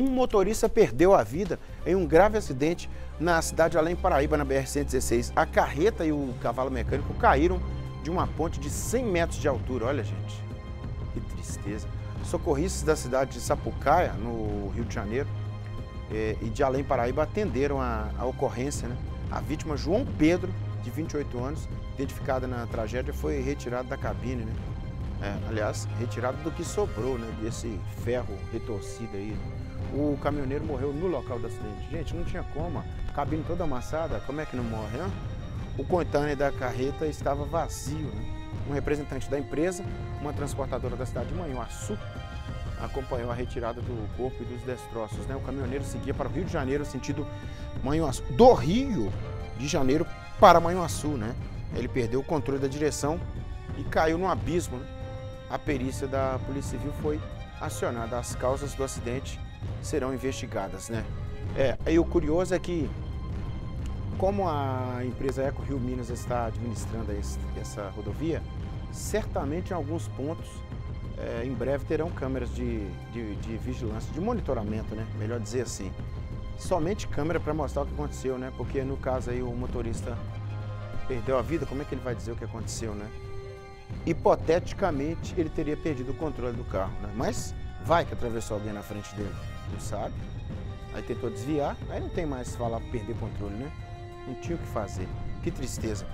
Um motorista perdeu a vida em um grave acidente na cidade de Além Paraíba, na BR-116. A carreta e o cavalo mecânico caíram de uma ponte de 100 metros de altura. Olha, gente, que tristeza. Socorristas da cidade de Sapucaia, no Rio de Janeiro, eh, e de Além Paraíba atenderam a, a ocorrência. Né? A vítima, João Pedro, de 28 anos, identificada na tragédia, foi retirado da cabine. Né? É, aliás, retirado do que sobrou, né? Desse ferro retorcido aí. O caminhoneiro morreu no local do acidente. Gente, não tinha como, cabine toda amassada, como é que não morre, né? O container da carreta estava vazio. Né? Um representante da empresa, uma transportadora da cidade de Manhuaçu, acompanhou a retirada do corpo e dos destroços. Né? O caminhoneiro seguia para o Rio de Janeiro, sentido Manhuaçu. Do Rio de Janeiro para Manhuaçu, né? Ele perdeu o controle da direção e caiu no abismo. Né? A perícia da Polícia Civil foi acionada. As causas do acidente serão investigadas, né? É, e o curioso é que, como a empresa Eco Rio Minas está administrando essa rodovia, certamente em alguns pontos, é, em breve terão câmeras de, de, de, vigilância, de monitoramento, né? Melhor dizer assim. Somente câmera para mostrar o que aconteceu, né? Porque no caso aí o motorista perdeu a vida, como é que ele vai dizer o que aconteceu, né? Hipoteticamente ele teria perdido o controle do carro, né? Mas Vai que atravessou alguém na frente dele, não sabe. Aí tentou desviar, aí não tem mais falar perder controle, né? Não tinha o que fazer. Que tristeza.